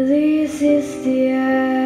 This is the end.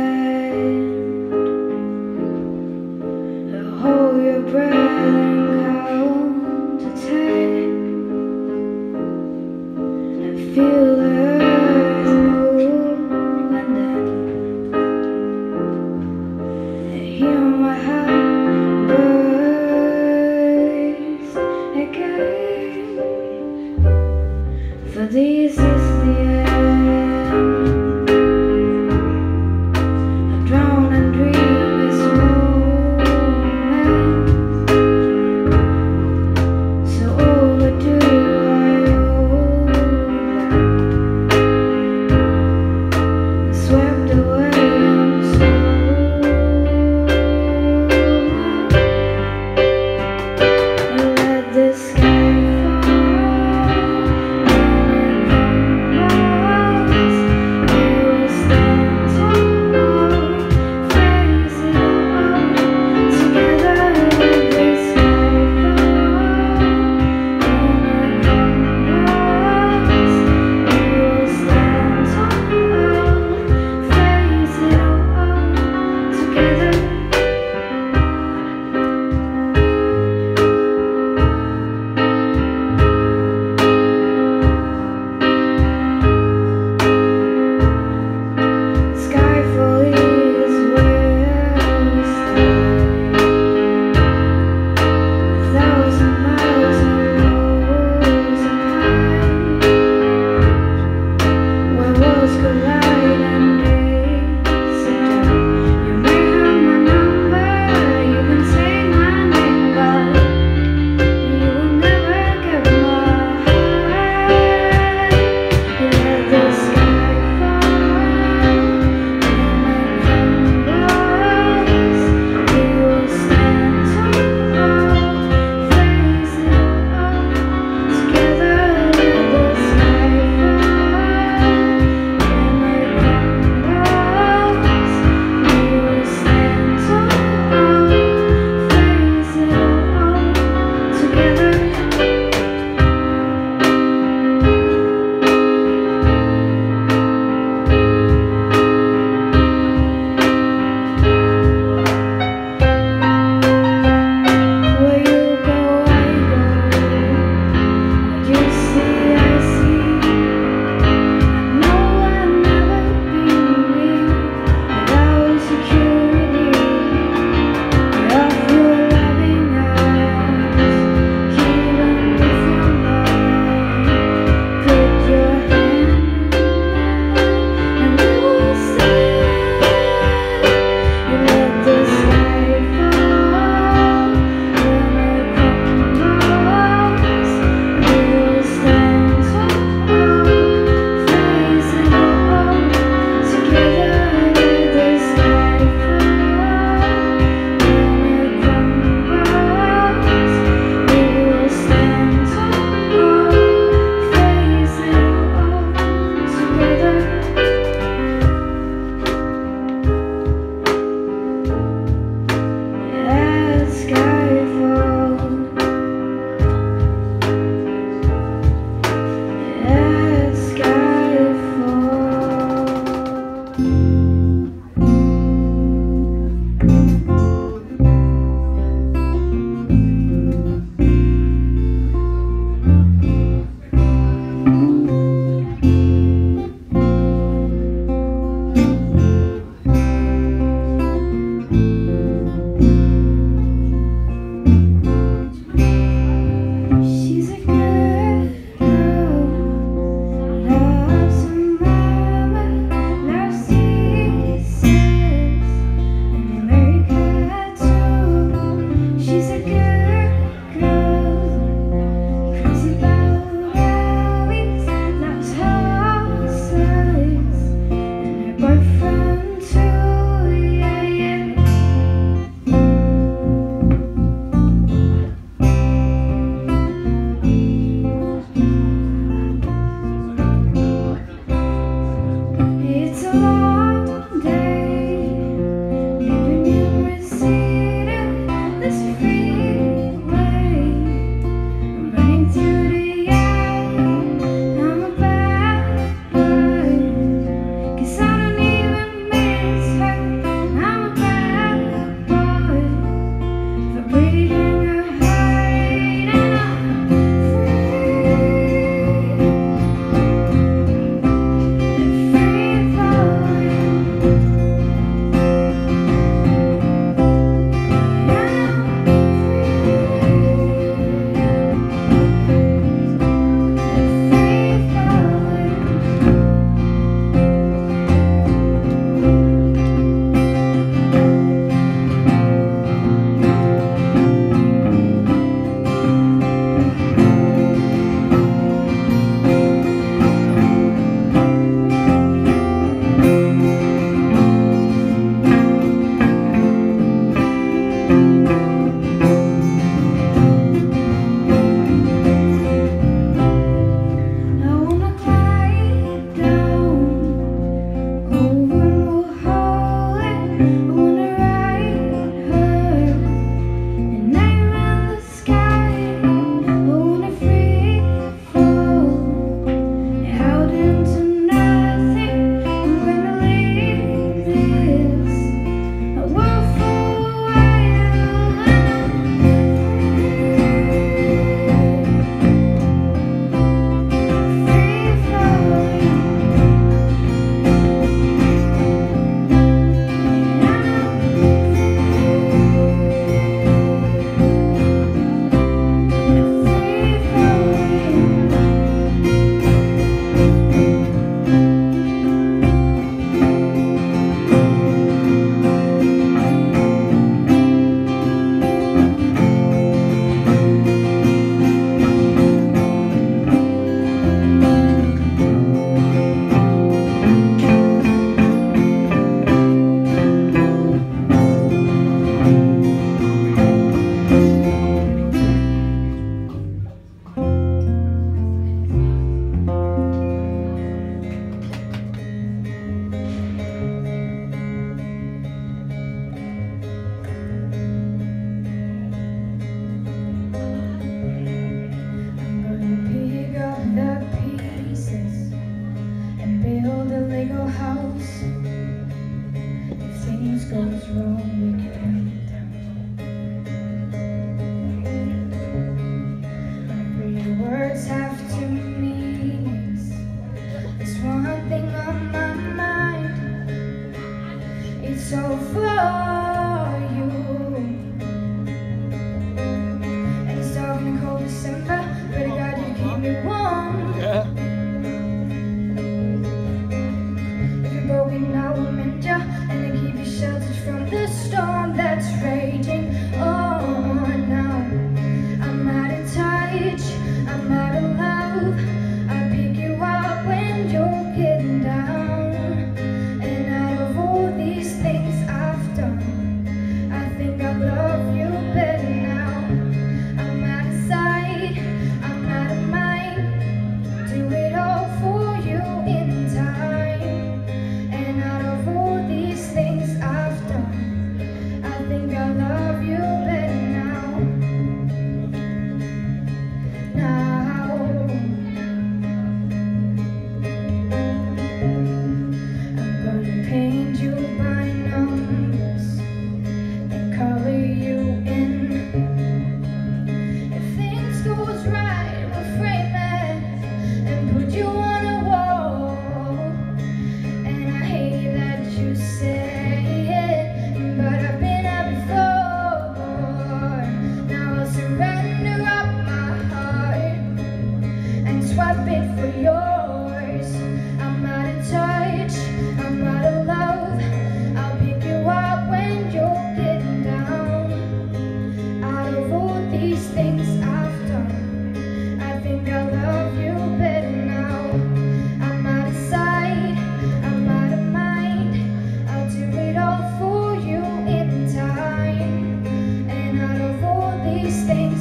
I will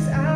out.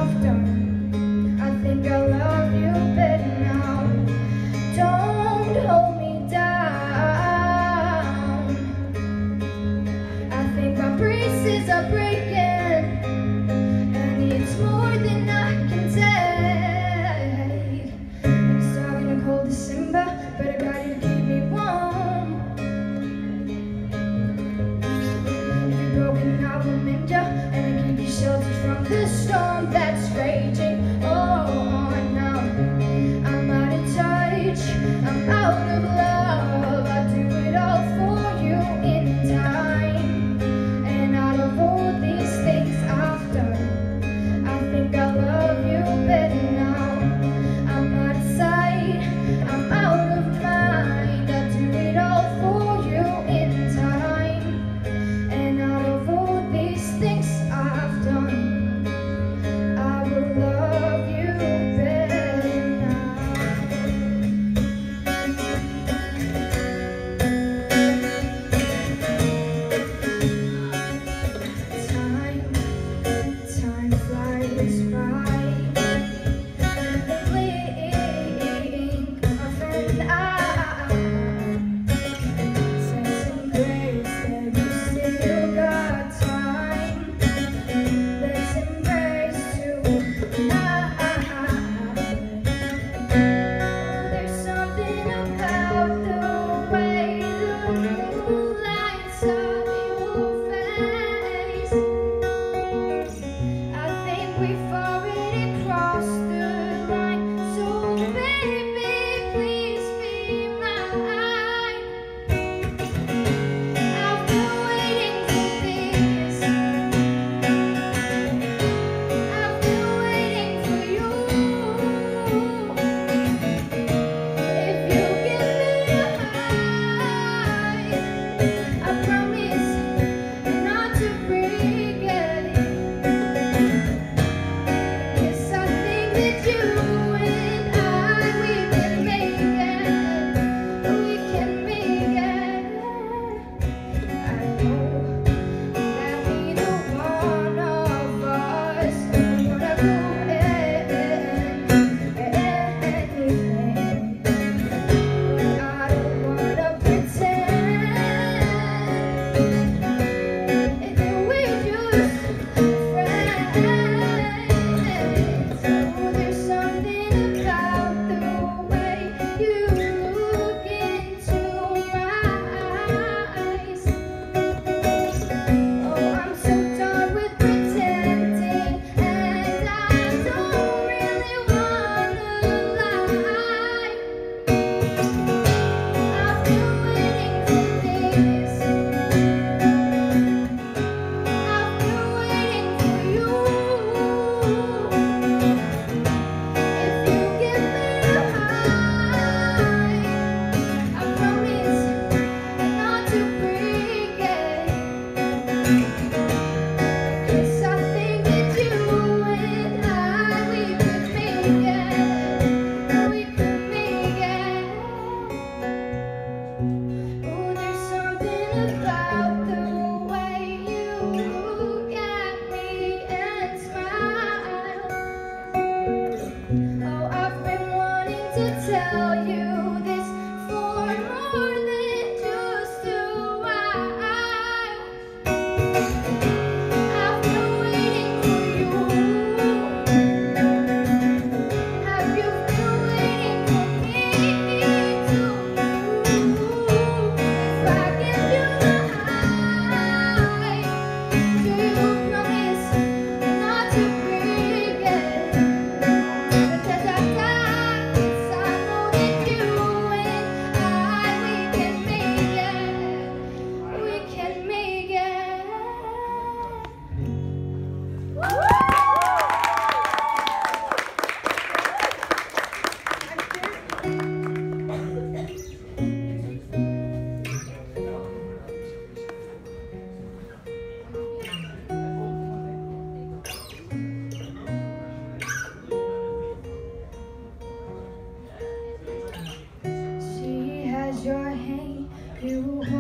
You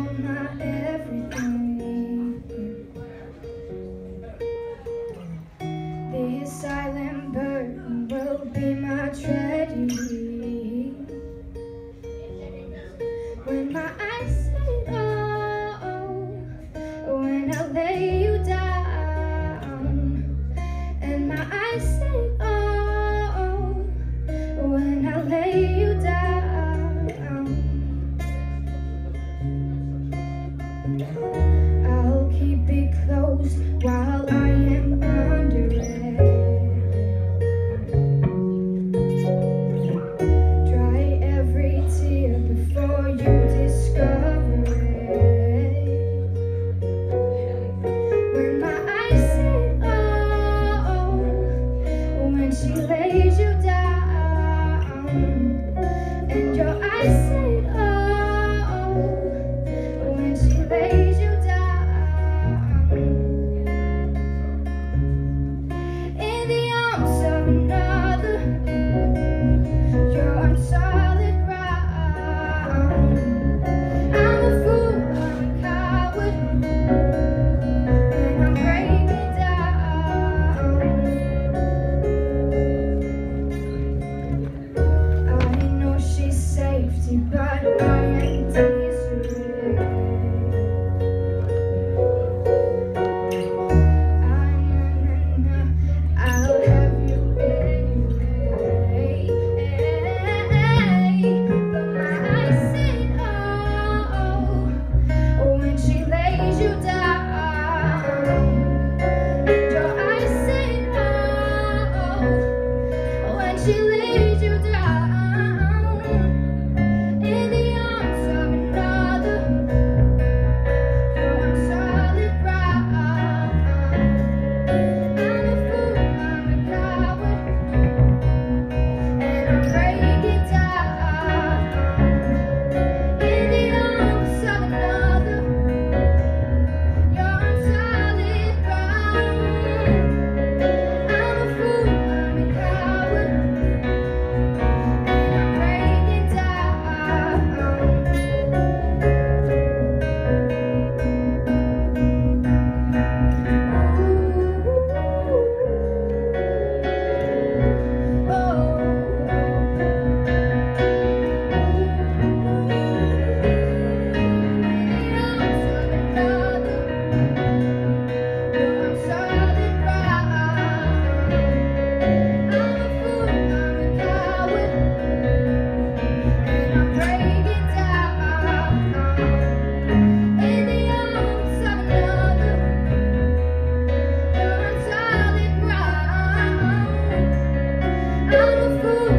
I'm a fool,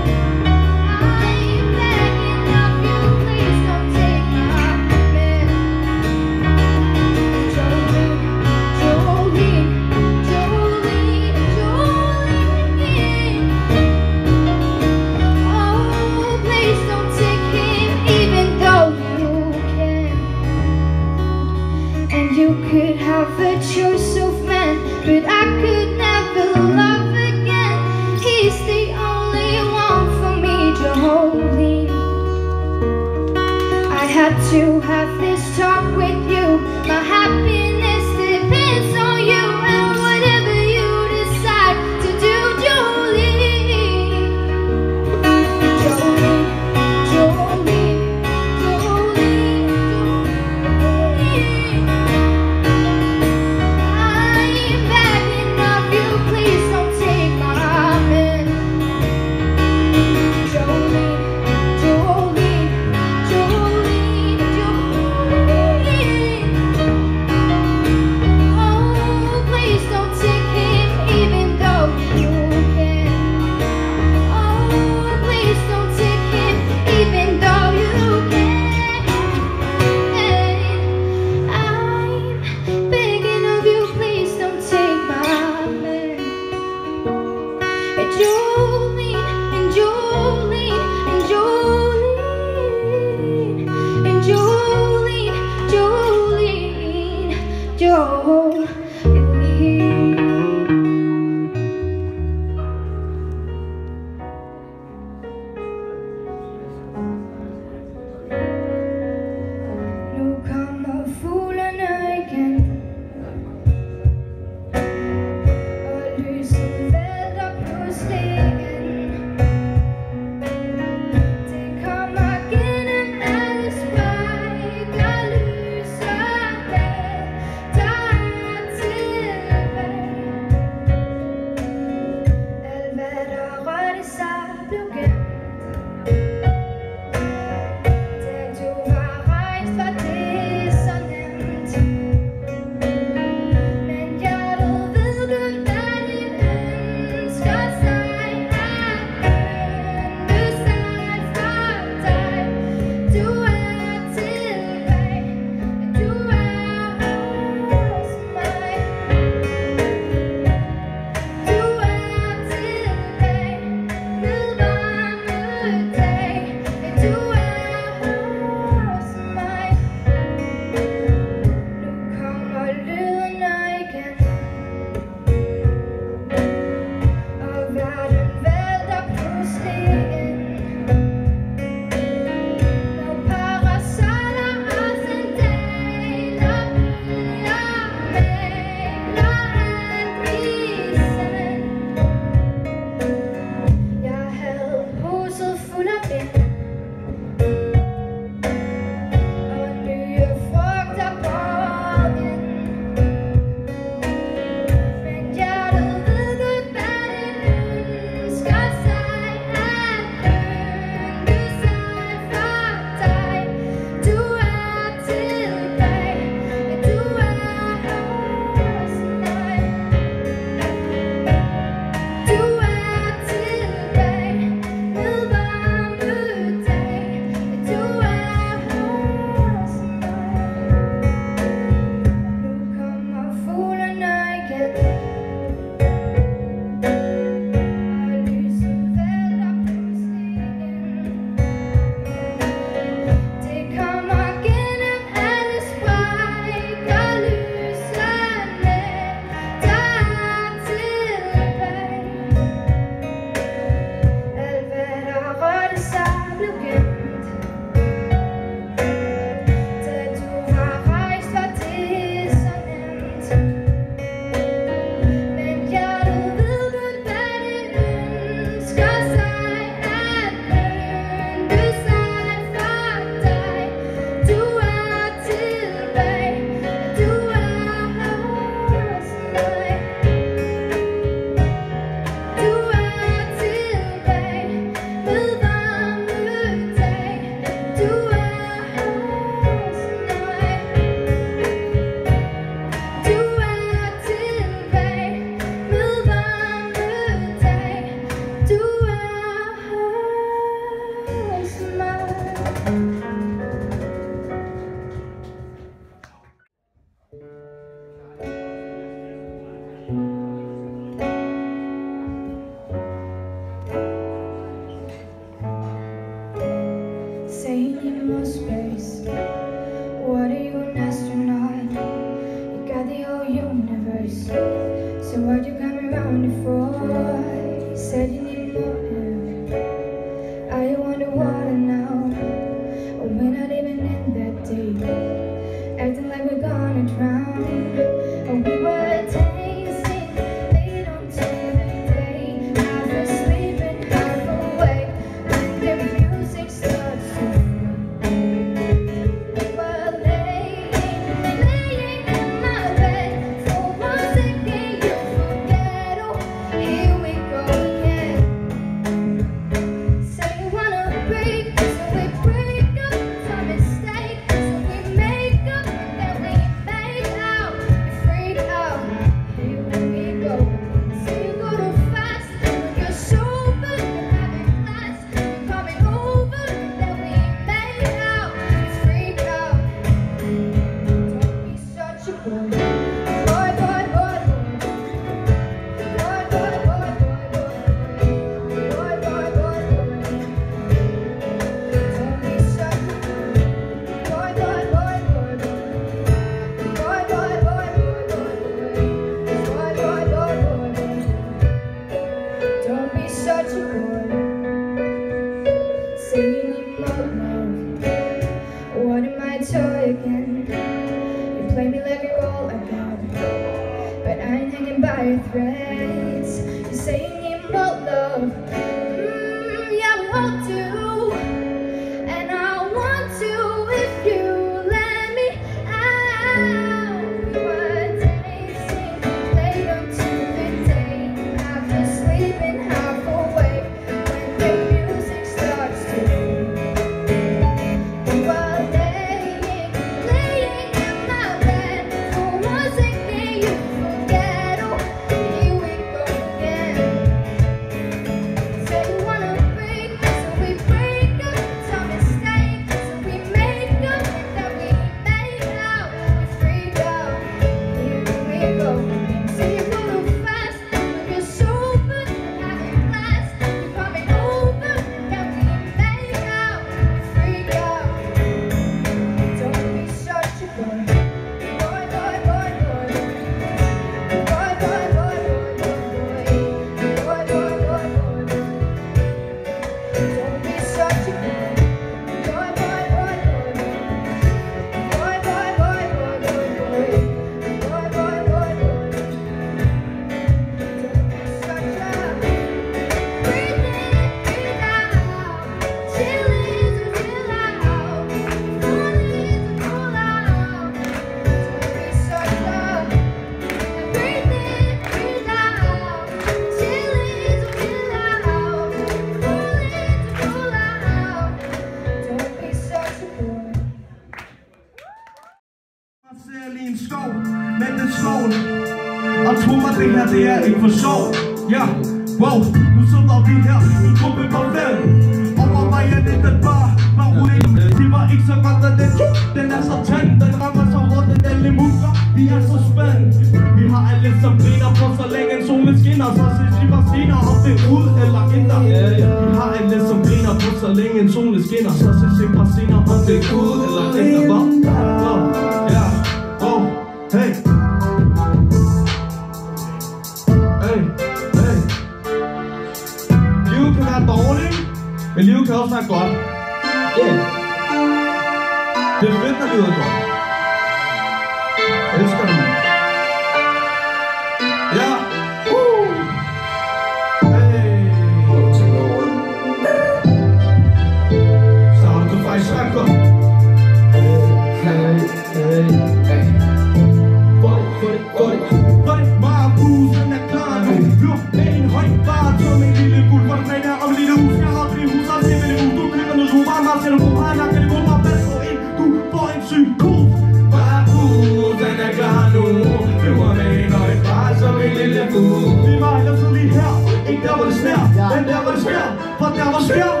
Then there was still, but there was still.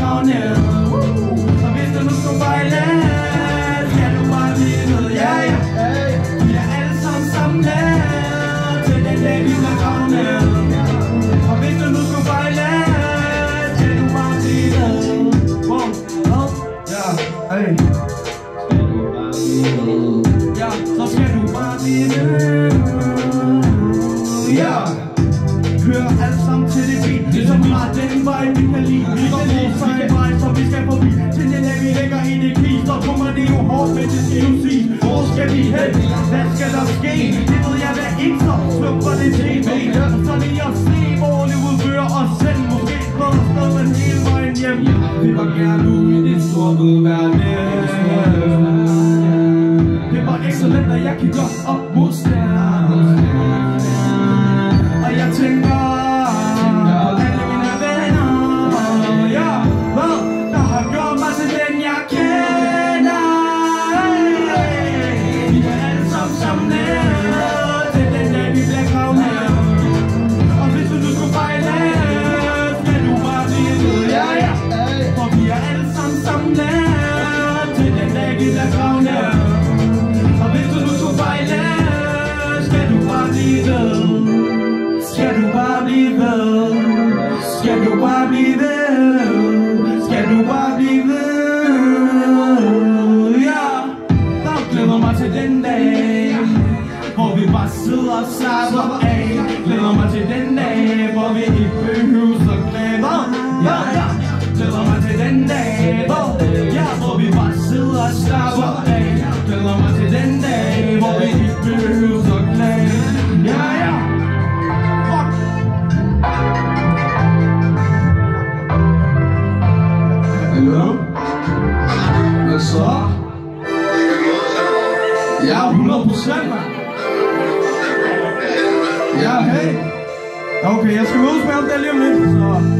morning. Woo! A business so violent. der vil ske Det ved jeg hver eneste slumper det tv Så vil jeg se? Målet udfører os selv. Måske går der hele vejen hjem. Vi var gerne ude i det store ved verden. Det var excellent, og jeg kan godt op 带六名徒手